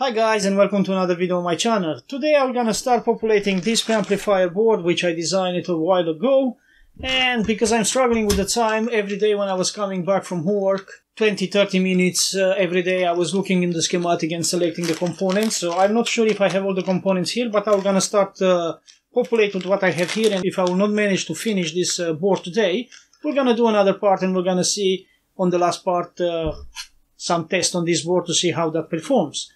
Hi guys and welcome to another video on my channel. Today I'm gonna start populating this preamplifier board which I designed a while ago and because I'm struggling with the time every day when I was coming back from work 20-30 minutes uh, every day I was looking in the schematic and selecting the components so I'm not sure if I have all the components here but I'm gonna start uh, populate with what I have here and if I will not manage to finish this uh, board today we're gonna do another part and we're gonna see on the last part uh, some test on this board to see how that performs.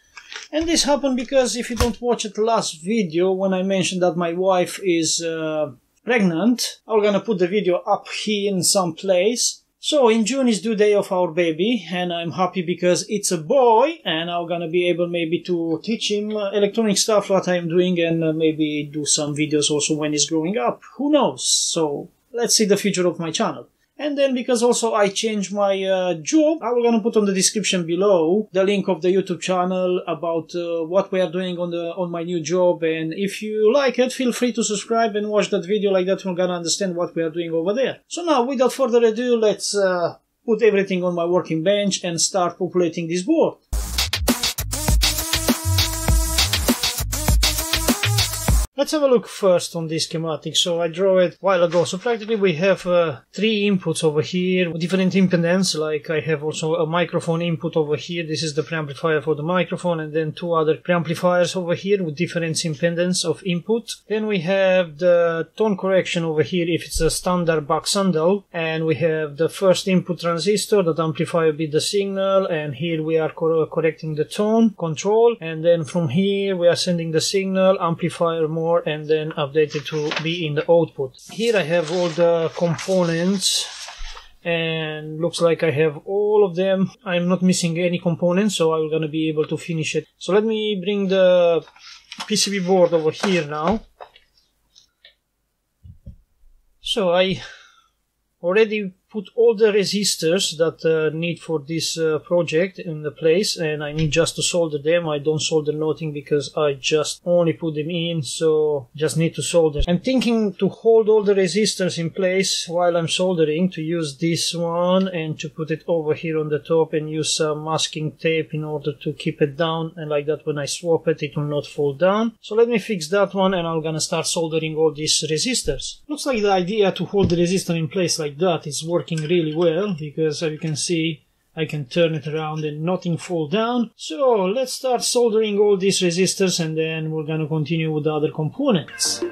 And this happened because if you don't watch the last video when I mentioned that my wife is uh, pregnant, I'm gonna put the video up here in some place. So in June is due day of our baby and I'm happy because it's a boy and I'm gonna be able maybe to teach him uh, electronic stuff what I'm doing and uh, maybe do some videos also when he's growing up. Who knows? So let's see the future of my channel. And then because also I changed my uh, job, I'm gonna put on the description below the link of the YouTube channel about uh, what we are doing on the on my new job. And if you like it, feel free to subscribe and watch that video like that. We're gonna understand what we are doing over there. So now, without further ado, let's uh, put everything on my working bench and start populating this board. Let's have a look first on this schematic. So I draw it a while ago. So practically we have uh, three inputs over here, with different impedance. Like I have also a microphone input over here. This is the preamplifier for the microphone, and then two other preamplifiers over here with different impedance of input. Then we have the tone correction over here if it's a standard Baxandall, and we have the first input transistor that amplify a bit the signal, and here we are cor correcting the tone control, and then from here we are sending the signal amplifier more more and then update it to be in the output. Here I have all the components and looks like I have all of them. I'm not missing any components so I'm gonna be able to finish it. So let me bring the PCB board over here now. So I already put all the resistors that uh, need for this uh, project in the place and I need just to solder them. I don't solder nothing because I just only put them in so just need to solder. I'm thinking to hold all the resistors in place while I'm soldering to use this one and to put it over here on the top and use some masking tape in order to keep it down and like that when I swap it it will not fall down. So let me fix that one and I'm gonna start soldering all these resistors. Looks like the idea to hold the resistor in place like that is working working really well because as you can see I can turn it around and nothing fall down. So let's start soldering all these resistors and then we're gonna continue with the other components.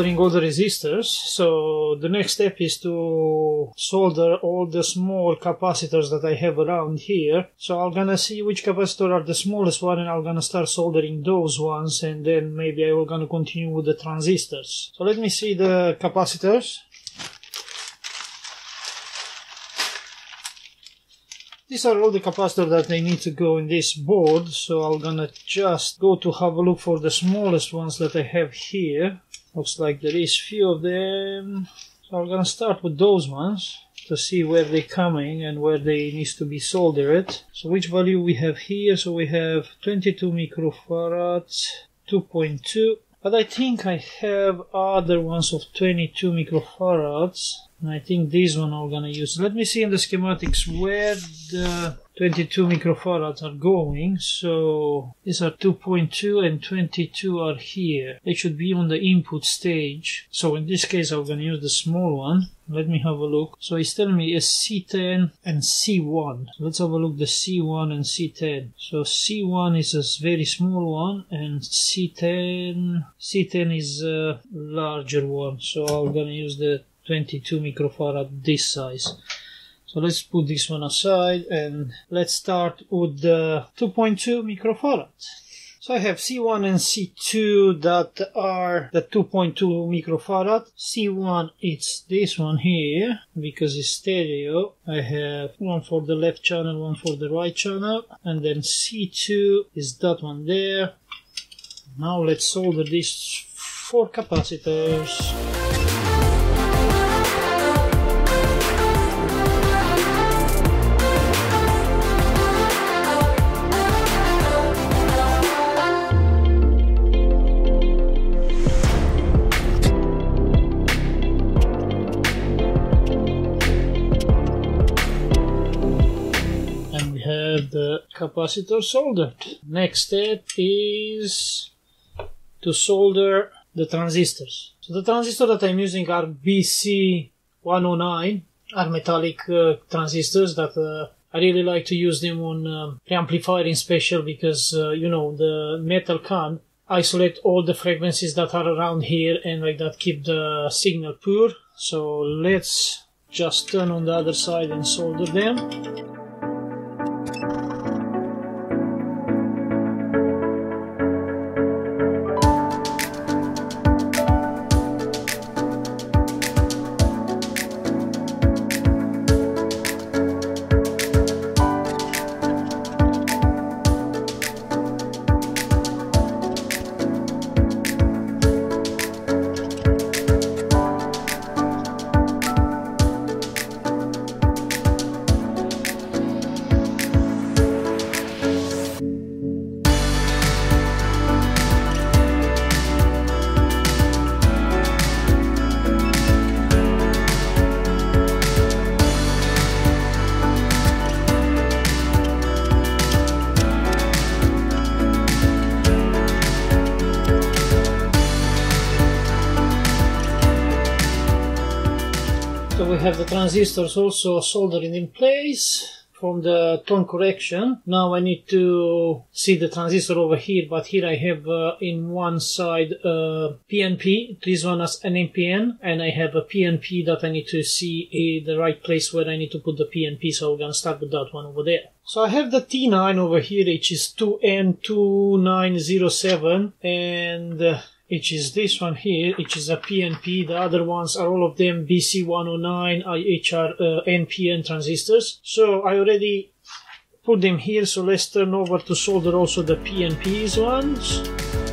Soldering all the resistors, so the next step is to solder all the small capacitors that I have around here. So I'm gonna see which capacitor are the smallest one and I'm gonna start soldering those ones and then maybe I will gonna continue with the transistors. So let me see the capacitors. These are all the capacitors that I need to go in this board, so I'm gonna just go to have a look for the smallest ones that I have here. Looks like there is few of them. So I'm gonna start with those ones to see where they're coming and where they needs to be soldered. So which value we have here? So we have 22 microfarads, 2.2. But I think I have other ones of 22 microfarads. And I think this one I'm gonna use. Let me see in the schematics where the 22 microfarads are going, so these are 2.2 and 22 are here. They should be on the input stage. So in this case, I'm gonna use the small one. Let me have a look. So it's telling me c10 and C1. So let's have a look the C1 and C10. So C1 is a very small one and C10 C10 is a larger one. So I'm gonna use the 22 microfarad this size. So let's put this one aside and let's start with the 2.2 microfarad. So I have C1 and C2 that are the 2.2 microfarad. C1 it's this one here because it's stereo. I have one for the left channel, one for the right channel. And then C2 is that one there. Now let's solder these four capacitors. Capacitor soldered. Next step is to solder the transistors. So the transistors that I'm using are BC109, are metallic uh, transistors that uh, I really like to use them on um, preamplifier in special because uh, you know the metal can isolate all the frequencies that are around here and like that keep the signal pure. So let's just turn on the other side and solder them. We have the transistors also soldered in place from the tone correction. Now I need to see the transistor over here, but here I have uh, in one side uh, PNP, this one as an NPN, and I have a PNP that I need to see uh, the right place where I need to put the PNP, so we're gonna start with that one over there. So I have the T9 over here, which is 2N2907, and uh, which is this one here, which is a PNP. The other ones are all of them BC109, IHR, uh, NPN transistors. So I already put them here, so let's turn over to solder also the PNPs ones.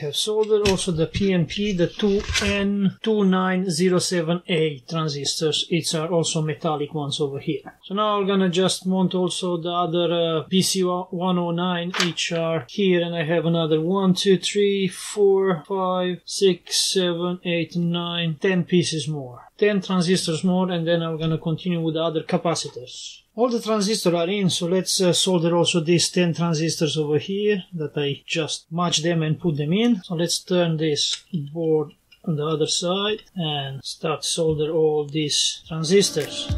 Have soldered also the PNP, the 2N2907A transistors. It's are also metallic ones over here. So now we're gonna just mount also the other uh, BC109 which are here and I have another 1, 2, 3, 4, 5, 6, 7, 8, 9, 10 pieces more. 10 transistors more and then I'm gonna continue with the other capacitors. All the transistors are in, so let's uh, solder also these 10 transistors over here that I just match them and put them in. So let's turn this board on the other side and start solder all these transistors.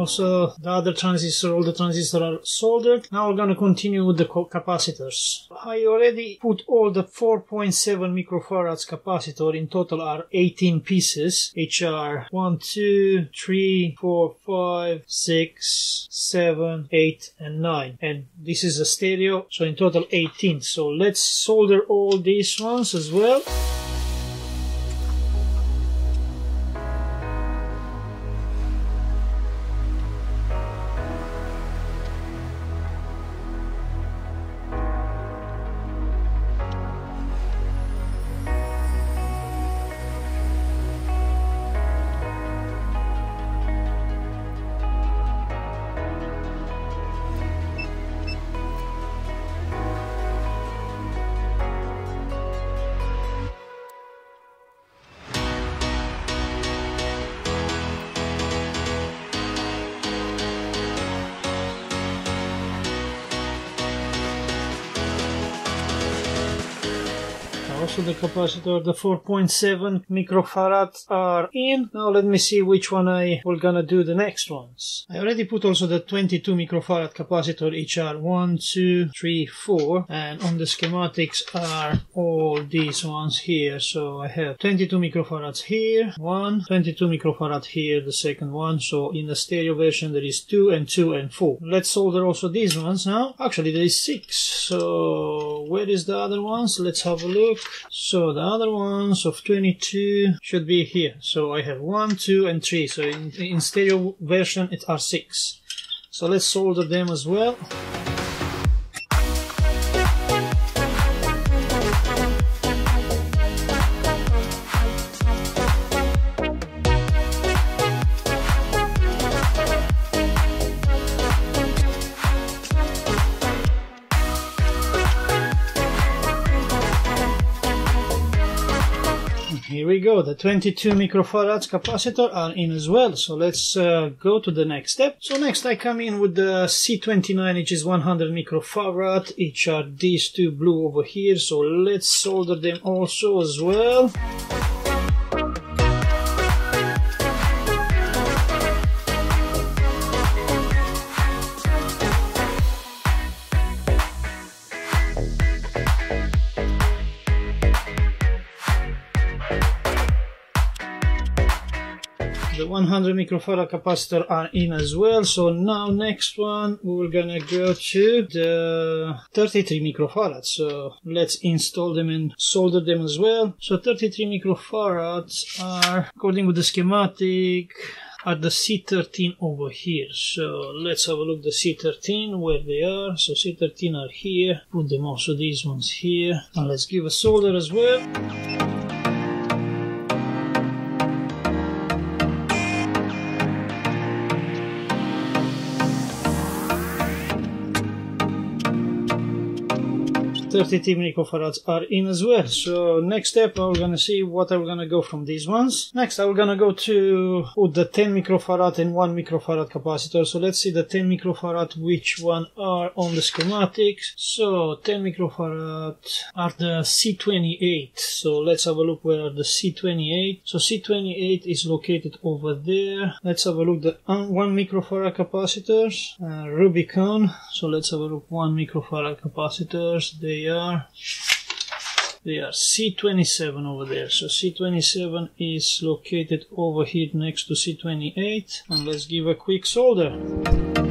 Also, the other transistor, all the transistors are soldered. Now we're gonna continue with the capacitors. I already put all the 4.7 microfarads capacitor. In total are 18 pieces, which are 1, 2, 3, 4, 5, 6, 7, 8, and 9. And this is a stereo, so in total 18. So let's solder all these ones as well. Also the capacitor, the 4.7 microfarads are in. Now let me see which one I will gonna do the next ones. I already put also the 22 microfarad capacitor, each are 1, 2, 3, 4, and on the schematics are all these ones here. So I have 22 microfarads here, 1, 22 microfarad here, the second one. So in the stereo version there is 2 and 2 and 4. Let's solder also these ones now. Actually there is 6. So where is the other ones? Let's have a look. So the other ones of 22 should be here. So I have 1, 2 and 3. So in, in stereo version it are 6. So let's solder them as well. 22 microfarads capacitor are in as well. So let's uh, go to the next step. So next I come in with the C29 which is 100 microfarad. Each are these two blue over here. So let's solder them also as well. 100 microfarad capacitor are in as well so now next one we're gonna go to the 33 microfarads so let's install them and solder them as well so 33 microfarads are according with the schematic at the C13 over here. So let's have a look the C13 where they are. So C13 are here. Put them also these ones here. And let's give a solder as well. Thirty microfarads are in as well. So next step, I'm gonna see what I'm gonna go from these ones. Next, I'm gonna go to put the 10 microfarad and 1 microfarad capacitor. So let's see the 10 microfarad, which one are on the schematics. So 10 microfarad are the C28. So let's have a look where are the C28. So C28 is located over there. Let's have a look the 1 microfarad capacitors, uh, Rubycon. So let's have a look 1 microfarad capacitors. They are they are C27 over there. So C27 is located over here next to C28. And let's give a quick solder.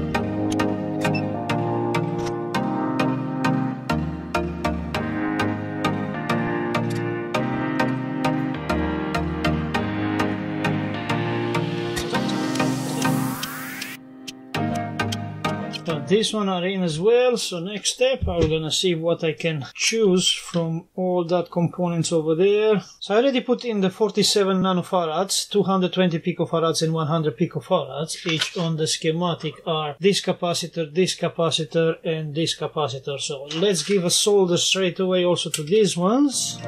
This one are in as well so next step I'm gonna see what I can choose from all that components over there. So I already put in the 47 nanofarads 220 picofarads and 100 picofarads each on the schematic are this capacitor this capacitor and this capacitor. So let's give a solder straight away also to these ones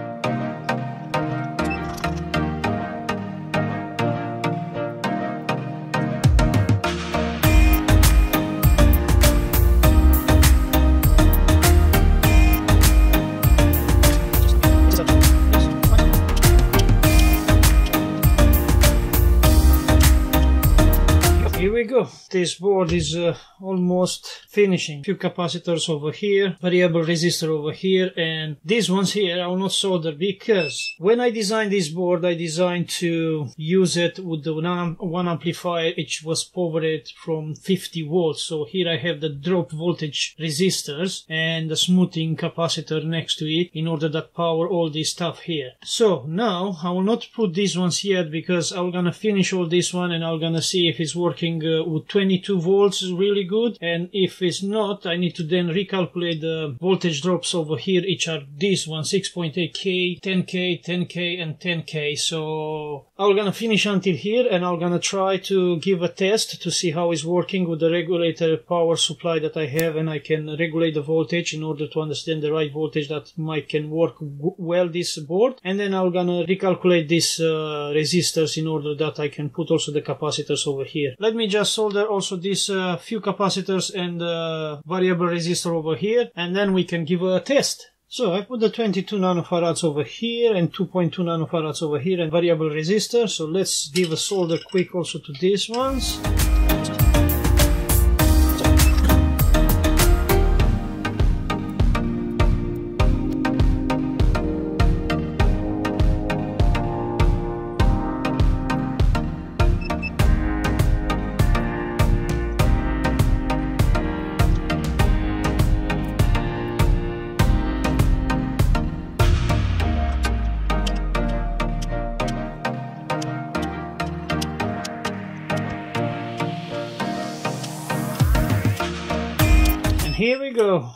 this board is uh, almost finishing. Few capacitors over here, variable resistor over here, and these ones here I will not solder because when I designed this board, I designed to use it with the one, amplifier which was powered from 50 volts. So here I have the drop voltage resistors and the smoothing capacitor next to it in order that power all this stuff here. So now I will not put these ones yet because I'm gonna finish all this one and I'm gonna see if it's working uh, with 22 volts is really good and if it's not I need to then recalculate the voltage drops over here which are these one 6.8k 10k 10k and 10k so I'm gonna finish until here and I'm gonna try to give a test to see how it's working with the regulator power supply that I have and I can regulate the voltage in order to understand the right voltage that might can work well this board and then I'm gonna recalculate these uh, resistors in order that I can put also the capacitors over here. Let me just solder also these uh, few capacitors and uh, variable resistor over here and then we can give a test. So I put the 22 nanofarads over here and 2.2 nanofarads over here and variable resistor. So let's give a solder quick also to these ones.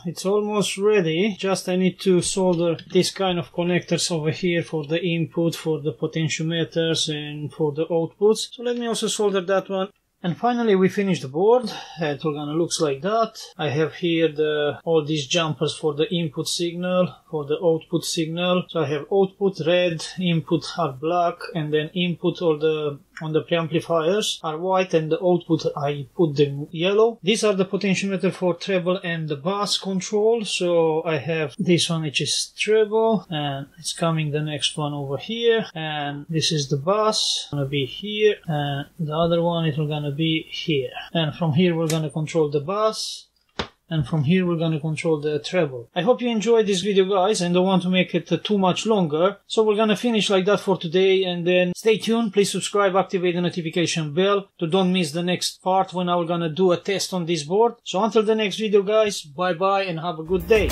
It's almost ready. Just I need to solder this kind of connectors over here for the input for the potentiometers and for the outputs. So let me also solder that one and finally we finish the board. Uh, it gonna looks like that. I have here the all these jumpers for the input signal for the output signal. So I have output red input are black and then input all the on the preamplifiers are white and the output I put them yellow. These are the potentiometer for treble and the bass control. So I have this one which is treble and it's coming the next one over here. And this is the bass gonna be here. And the other one it will gonna be here. And from here we're gonna control the bass and from here we're gonna control the treble. I hope you enjoyed this video guys and don't want to make it too much longer. So we're gonna finish like that for today and then stay tuned. Please subscribe activate the notification bell to don't miss the next part when I'm gonna do a test on this board. So until the next video guys bye bye and have a good day